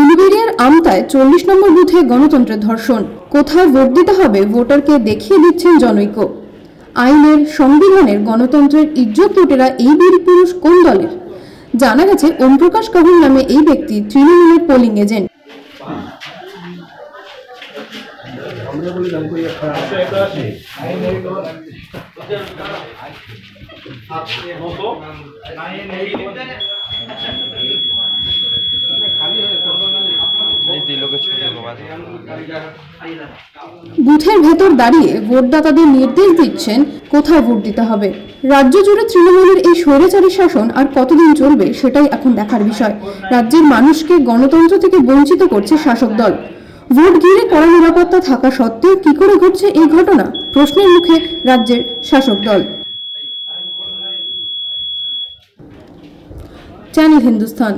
উলুবেড়িয়ার আমতায় চল্লিশ নম্বর বুথে গণতন্ত্রের ধর্ষণ। কোথায় ভোট দিতে হবে ভোটারকে দেখিয়ে দিচ্ছেন জনৈক। আইনের সংবিধানের গণতন্ত্রের ইজ্জত লুটেরা এই বীর পুরুষ কোন দলের? জানা গেছে, ওমপ্রকাশ কাহুল নামে এই ব্যক্তি তৃণমূলের পোলিং এজেন্ট। এই বুথের ভেতর দাঁড়িয়ে ভোটদাতাদের নির্দেশ দিচ্ছেন, কোথায় ভোট দিতে হবে? রাজ্য জুড়ে তৃণমূলের এই স্বৈরাচারী শাসন আর কতদিন চলবে সেটাই এখন দেখার বিষয়। রাজ্যের মানুষকে গণতন্ত্র থেকে বঞ্চিত করছে শাসক দল। ভোট ঘিরে কড়া নিরাপত্তা থাকা সত্ত্বেও কি করে ঘটছে এই ঘটনা? প্রশ্নের মুখে রাজ্যের শাসক দল। চ্যানেল হিন্দুস্তান